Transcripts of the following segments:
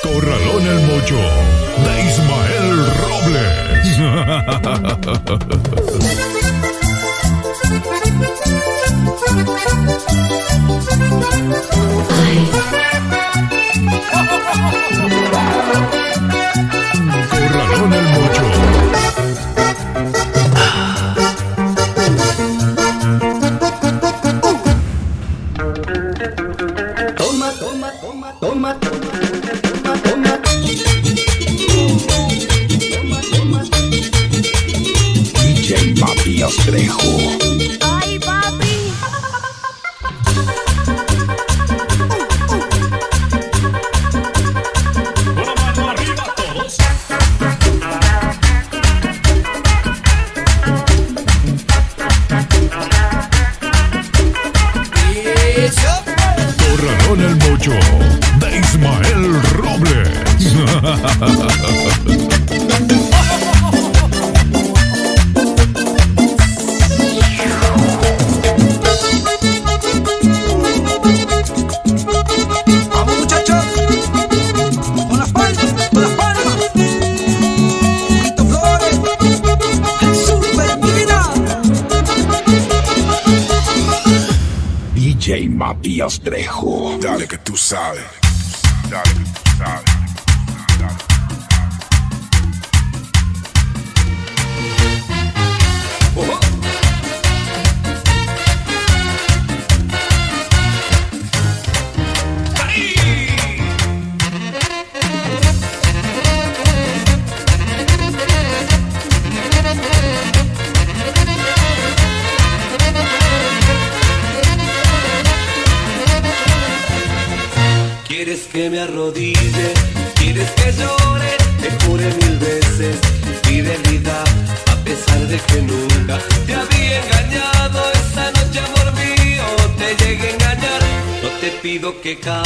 Corralón El Mocho de Ismael Robles. Trejo. Dale que tú sabes. Dale que tú sabes. que canta.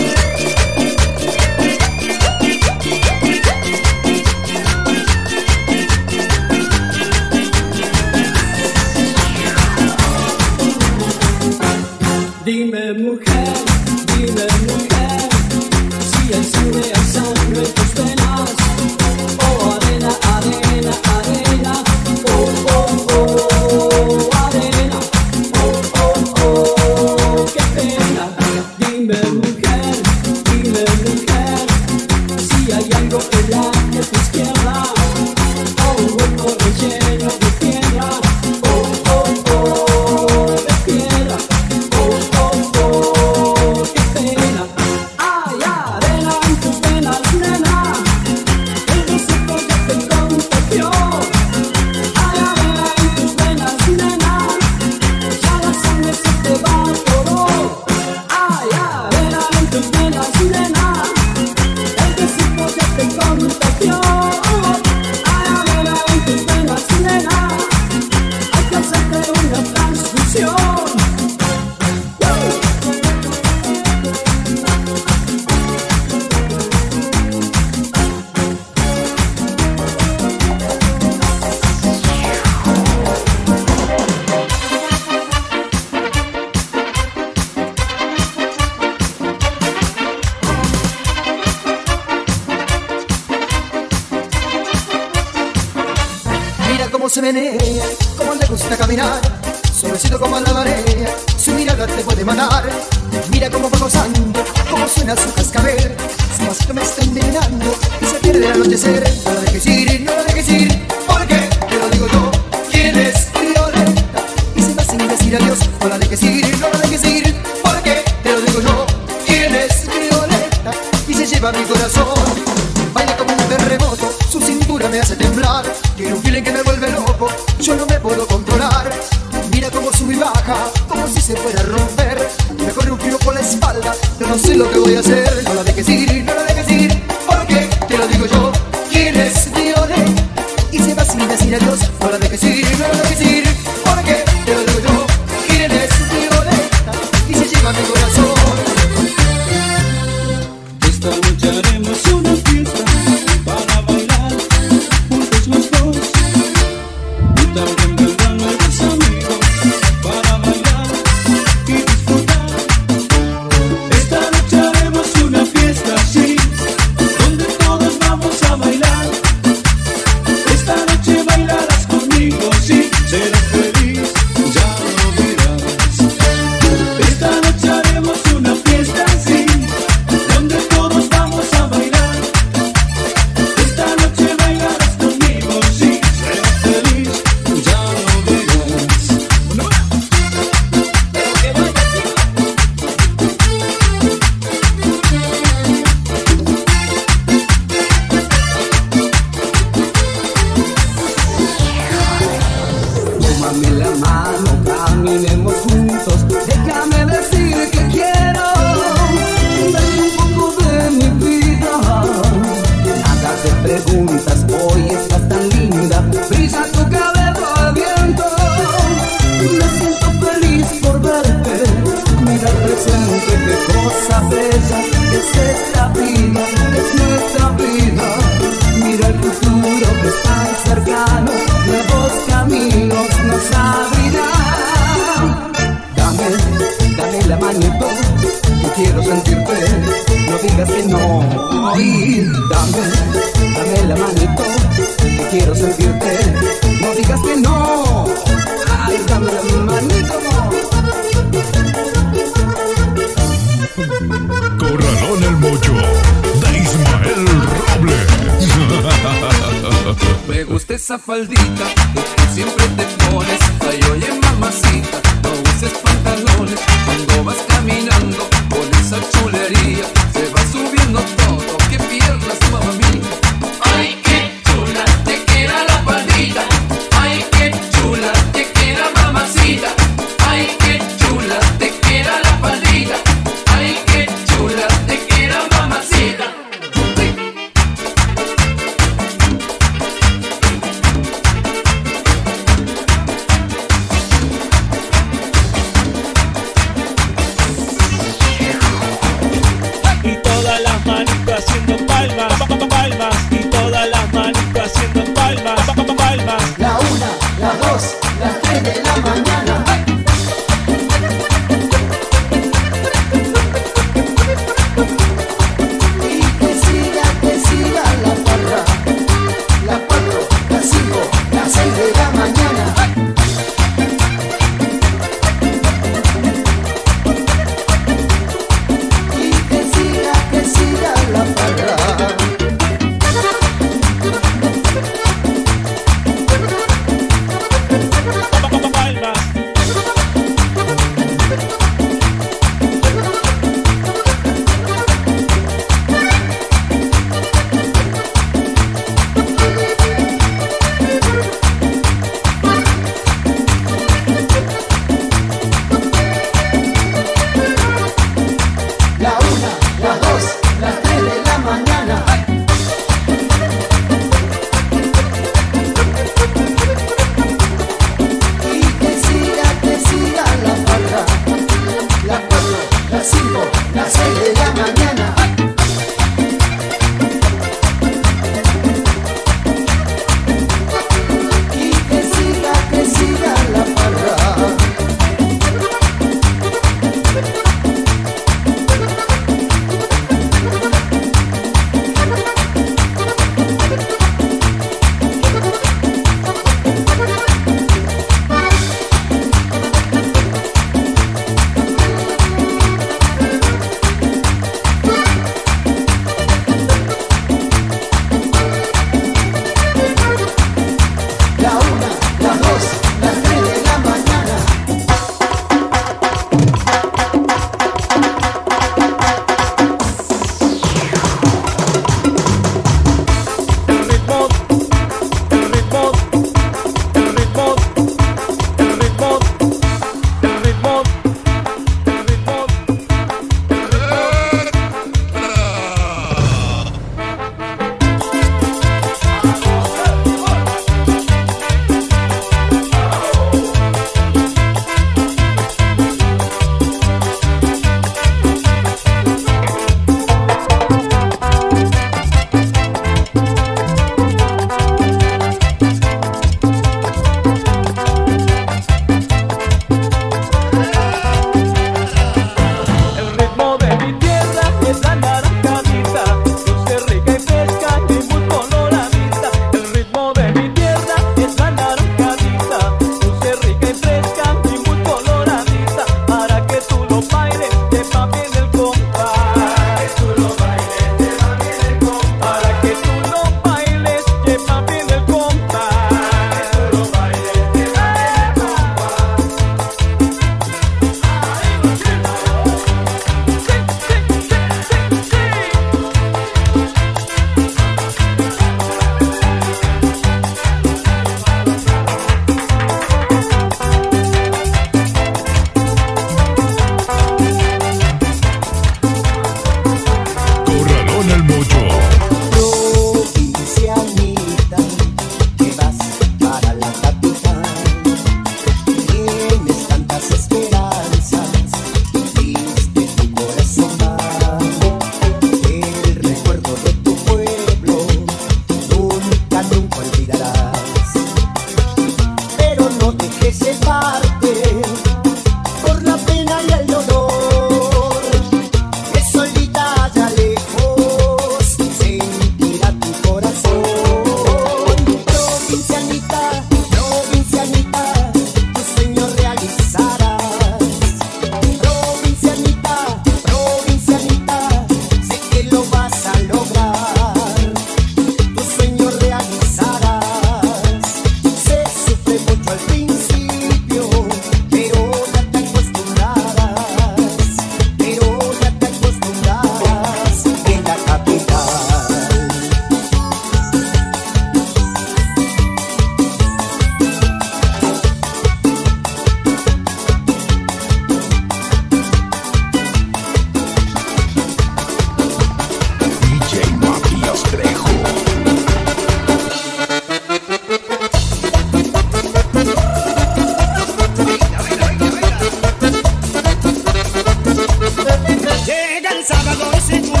doce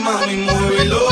mami, muévelo,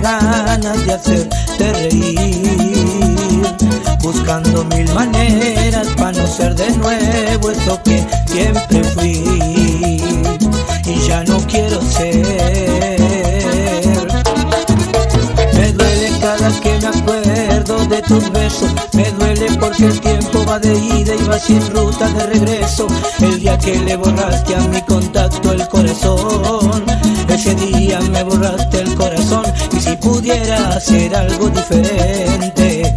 ganas de hacerte reír. Buscando mil maneras para no ser de nuevo eso que siempre fui. Y ya no quiero ser. Me duele cada que me acuerdo de tus besos. Me duele porque el tiempo va de ida y va sin ruta de regreso. El día que le borraste a mi contacto el corazón. Ese día me borraste el corazón. Pudiera hacer algo diferente,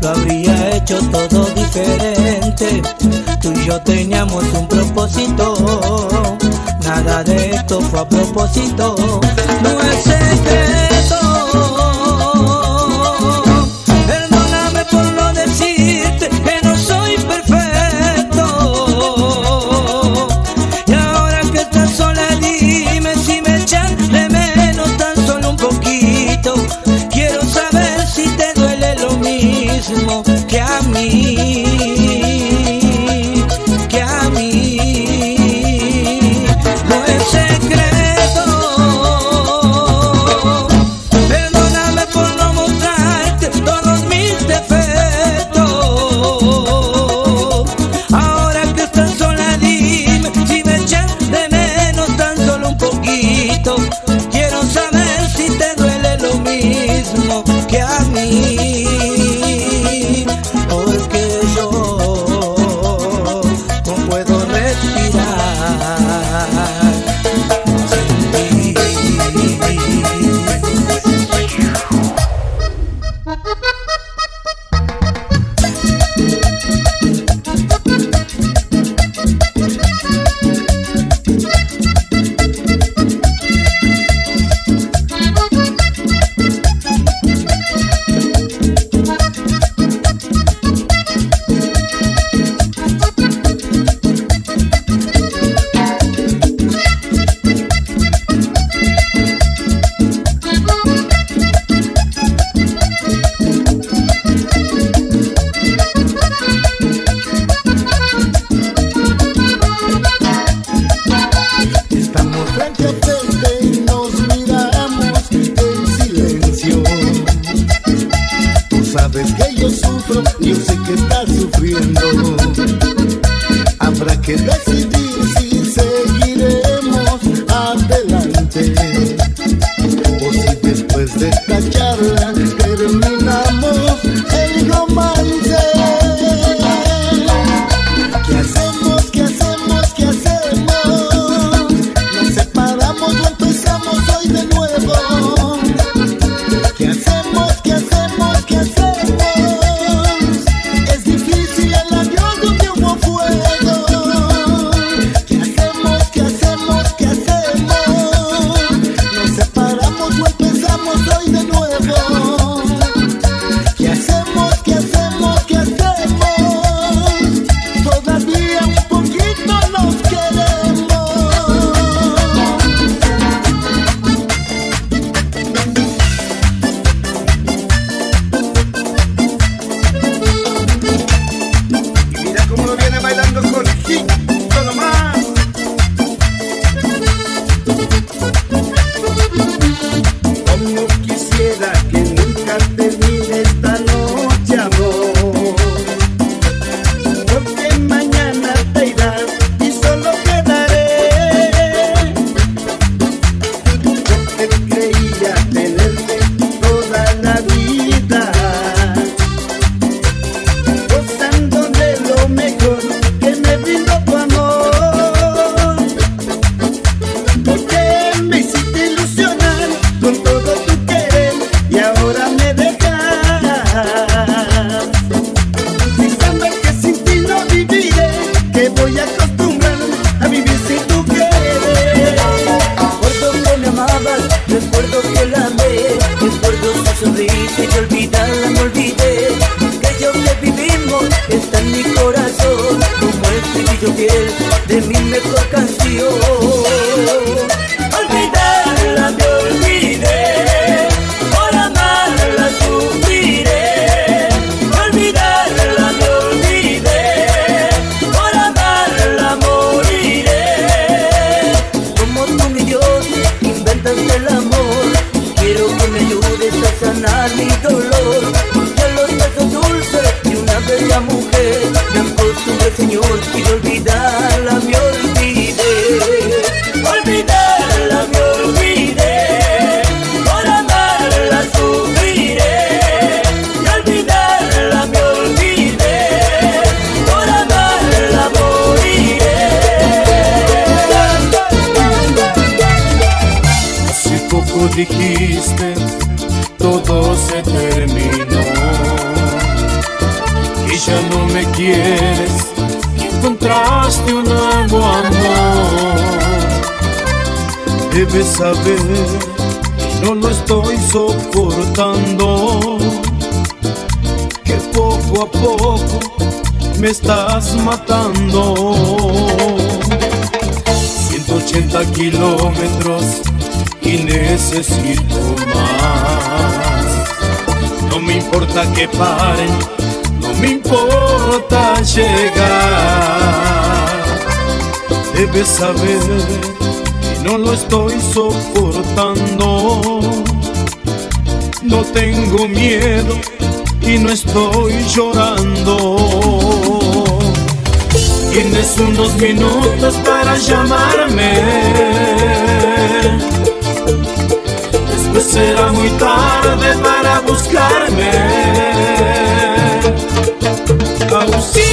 lo habría hecho todo diferente. Tú y yo teníamos un propósito. Nada de esto fue a propósito. No es secreto. como soy. olvidarla no olvidé que yo le vivimos está en mi corazón como el estribillo fiel de mi mejor canción. Quieres, encontraste un nuevo amor. Debes saber que no lo estoy soportando. Que poco a poco me estás matando. 180 kilómetros y necesito más. No me importa que paren, me importa llegar. Debes saber que no lo estoy soportando. No tengo miedo y no estoy llorando. Tienes unos minutos para llamarme. Después será muy tarde para buscarme. Auxilio,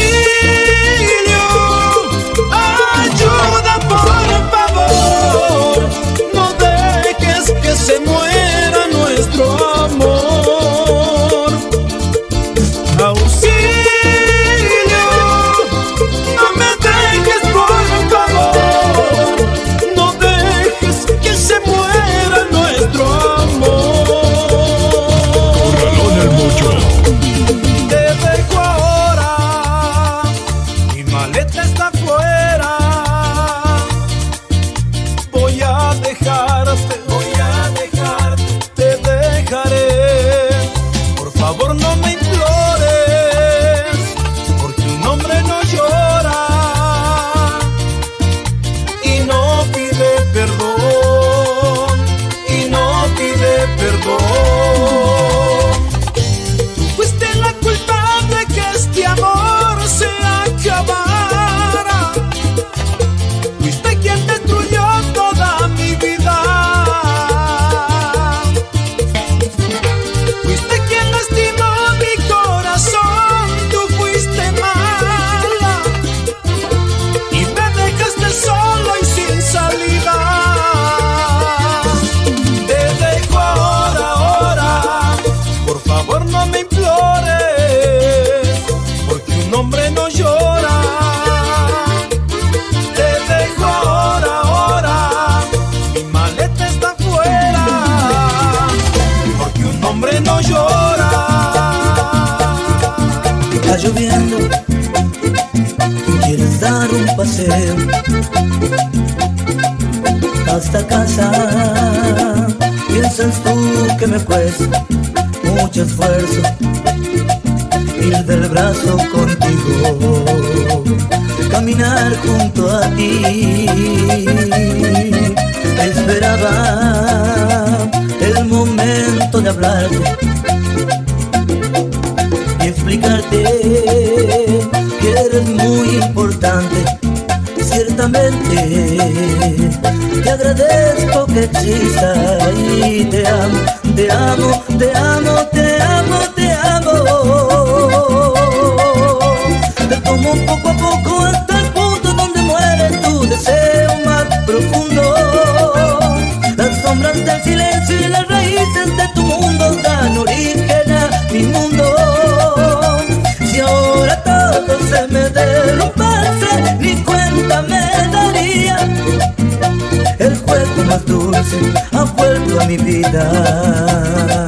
hasta casa. Piensas tú que me cuesta mucho esfuerzo ir del brazo contigo, caminar junto a ti. Esperaba el momento de hablarte y explicarte que eres muy importante. Ciertamente te agradezco que existas y te amo, te amo, te amo, te amo, te amo. Te tomo poco a poco hasta el punto donde muere tu deseo más profundo. Las sombras del silencio y las raíces de tu mundo dan origen a mi mundo. Si ahora todo se me derrumbase, ni cuenta más dulce ha vuelto a mi vida.